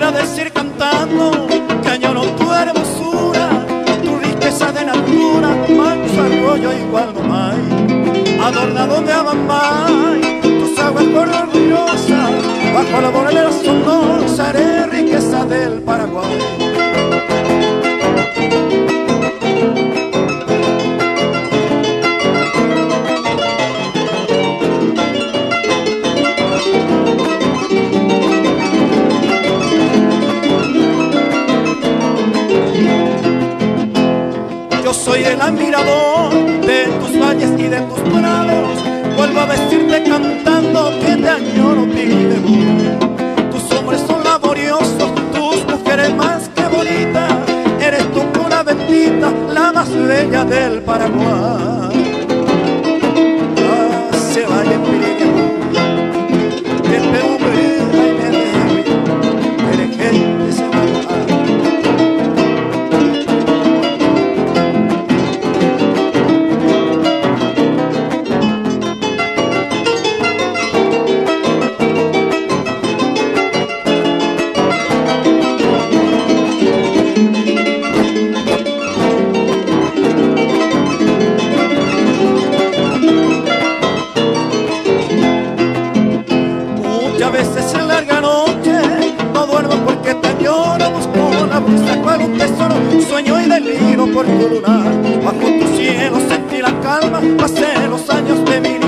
decir cantando que añoro tu hermosura, tu riqueza de natura, manso arroyo igual no hay, adornado de abamay, tus aguas color bajo la moralera sonosa, haré riqueza del paraíso. Soy el admirador de tus valles y de tus prados. Vuelvo a vestirte cantando que te añoro, pide Tus hombres son laboriosos, tus mujeres más que bonitas. Eres tu cuna bendita, la más bella del Paraguay. una brisa cual un tesoro, sueño y deliro por tu lunar. Bajo tu cielo sentí la calma, pasé los años de mi